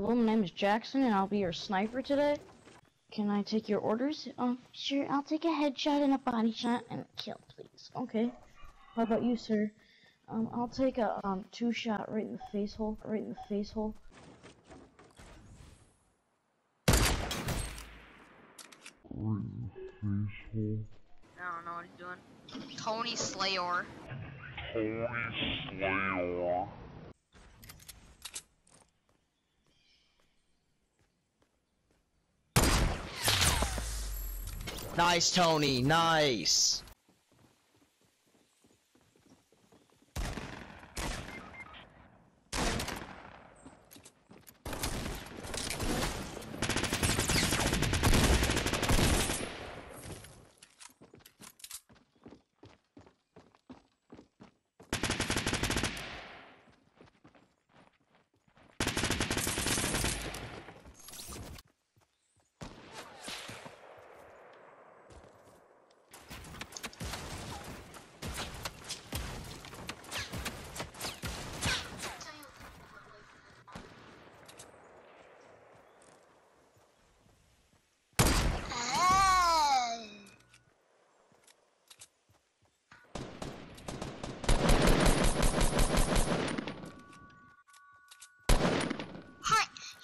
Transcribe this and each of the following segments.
Hello, my name is Jackson, and I'll be your sniper today. Can I take your orders? Um, sure, I'll take a headshot and a body shot and a kill, please. Okay. How about you, sir? Um, I'll take a, um, two shot right in the face hole, right in the face hole. I don't know what he's doing. Tony Slayor. Tony Slayor. Nice, Tony. Nice.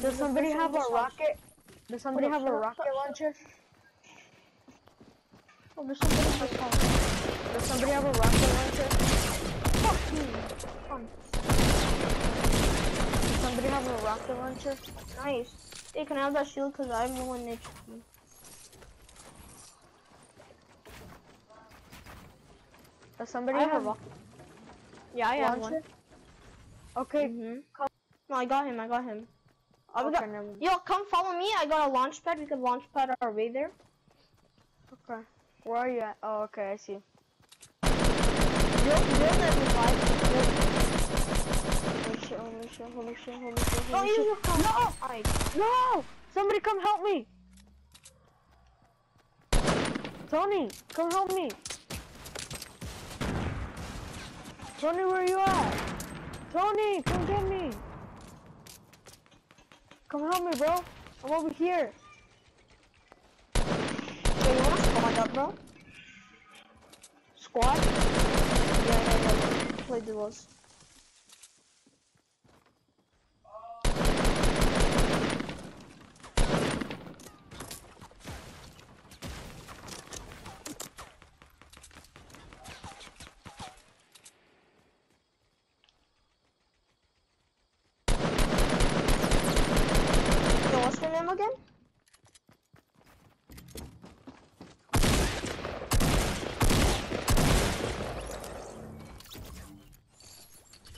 Does somebody have a rocket? Does somebody have a rocket launcher? Oh, there's somebody in this house. Does somebody have a rocket launcher? Fuck. Fun. Does somebody have a rocket launcher? Nice. Hey, can I have that shield? Cause I'm no one HP. Does somebody I have have a rocket Yeah, I have one. Okay, Mhm. No, I got him. I got him. Okay, got- never. Yo, come follow me. I got a launch pad. We could launch pad our way there. okay. Where are you at? Oh, okay, I see. You're, you're. Holy shit! Holy shit! Holy shit! Holy shit! Oh, you shit! just. No! Alright. No! Somebody come help me! Tony, come help me! Tony, where you at? Tony, come get me! Come help me, bro. I'm over here. Hey, you wanna squad up, bro? Squad? Yeah, yeah, yeah. Play duos. Yo, name again?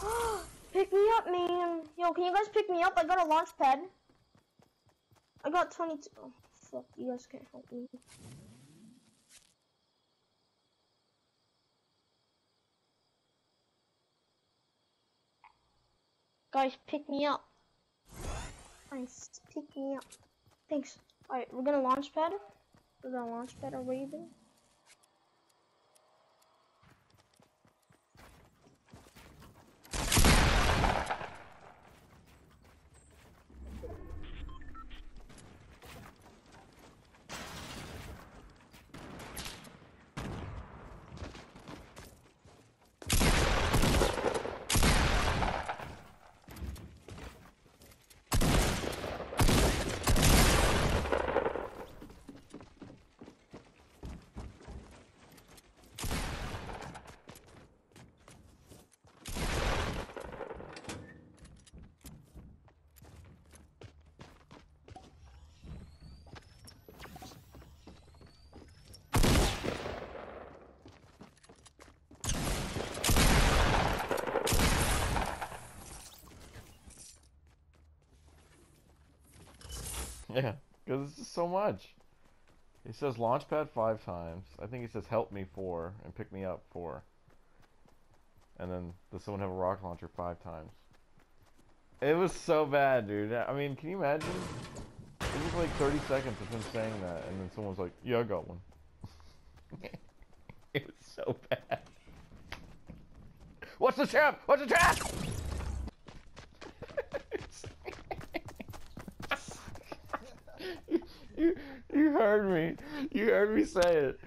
pick me up, man. Yo, can you guys pick me up? I got a launch pad. I got 22. Oh, fuck, you guys can't help me. Guys, pick me up. Nice, pick me up. Thanks. Alright, we're gonna launch pad. We're gonna launch pad our way there. Yeah, because it's just so much. He says launchpad five times. I think he says help me four and pick me up four. And then does someone have a rocket launcher five times? It was so bad, dude. I mean, can you imagine? It was like 30 seconds of him saying that, and then someone was like, "Yeah, I got one." it was so bad. What's the trap? What's the trap? You, you heard me. You heard me say it.